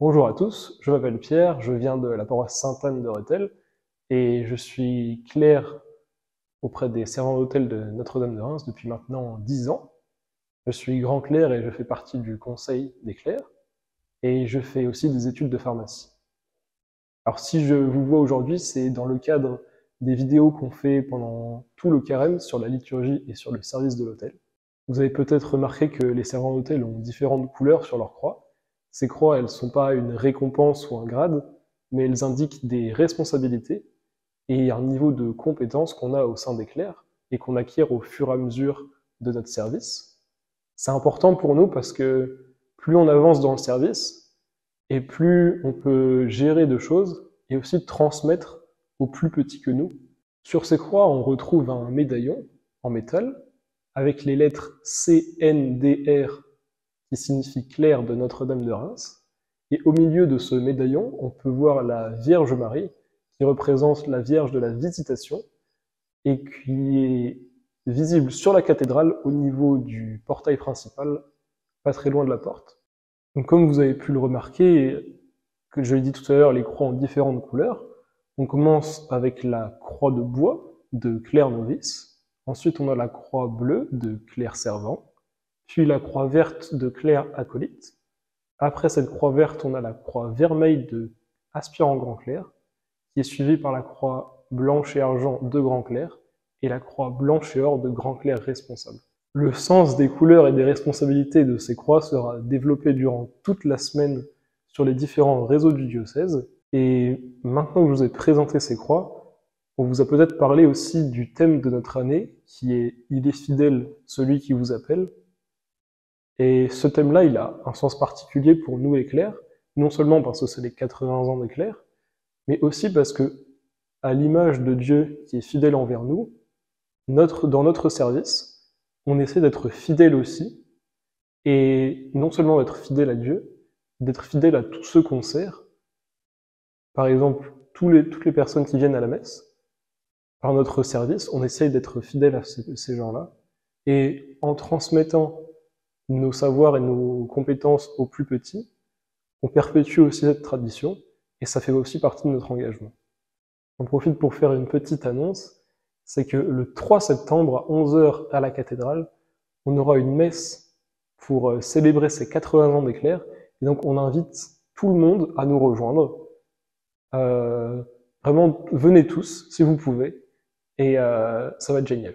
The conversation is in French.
Bonjour à tous, je m'appelle Pierre, je viens de la paroisse Sainte-Anne de Rethel et je suis clerc auprès des servants d'hôtel de Notre-Dame de Reims depuis maintenant 10 ans. Je suis grand clerc et je fais partie du conseil des clercs et je fais aussi des études de pharmacie. Alors si je vous vois aujourd'hui, c'est dans le cadre des vidéos qu'on fait pendant tout le carême sur la liturgie et sur le service de l'hôtel. Vous avez peut-être remarqué que les servants d'hôtel ont différentes couleurs sur leur croix. Ces croix, elles ne sont pas une récompense ou un grade, mais elles indiquent des responsabilités et un niveau de compétence qu'on a au sein des clercs et qu'on acquiert au fur et à mesure de notre service. C'est important pour nous parce que plus on avance dans le service, et plus on peut gérer de choses et aussi transmettre aux plus petits que nous. Sur ces croix, on retrouve un médaillon en métal avec les lettres CNDR qui signifie clair de Notre-Dame de Reims. Et au milieu de ce médaillon, on peut voir la Vierge Marie qui représente la Vierge de la Visitation et qui est visible sur la cathédrale au niveau du portail principal, pas très loin de la porte. Donc comme vous avez pu le remarquer, que je l'ai dit tout à l'heure, les croix ont différentes couleurs. On commence avec la croix de bois de Claire Novice, Ensuite, on a la croix bleue de Claire Servant, puis la croix verte de Claire Acolyte. Après cette croix verte, on a la croix vermeille de Aspirant Grand Clair, qui est suivie par la croix blanche et argent de Grand Clair, et la croix blanche et or de Grand Clair responsable. Le sens des couleurs et des responsabilités de ces croix sera développé durant toute la semaine sur les différents réseaux du diocèse. Et maintenant que je vous ai présenté ces croix, on vous a peut-être parlé aussi du thème de notre année, qui est Il est fidèle, celui qui vous appelle. Et ce thème-là, il a un sens particulier pour nous éclairs, non seulement parce que c'est les 80 ans d'éclair, mais aussi parce que, à l'image de Dieu qui est fidèle envers nous, notre, dans notre service, on essaie d'être fidèle aussi, et non seulement d'être fidèle à Dieu, d'être fidèle à tous ceux qu'on sert. Par exemple, les, toutes les personnes qui viennent à la messe, par notre service, on essaye d'être fidèle à ces, gens-là. Et en transmettant nos savoirs et nos compétences aux plus petits, on perpétue aussi cette tradition et ça fait aussi partie de notre engagement. On profite pour faire une petite annonce, c'est que le 3 septembre à 11h à la cathédrale, on aura une messe pour euh, célébrer ces 80 ans d'éclair. Et donc on invite tout le monde à nous rejoindre. Euh, vraiment, venez tous si vous pouvez et euh, ça va être génial.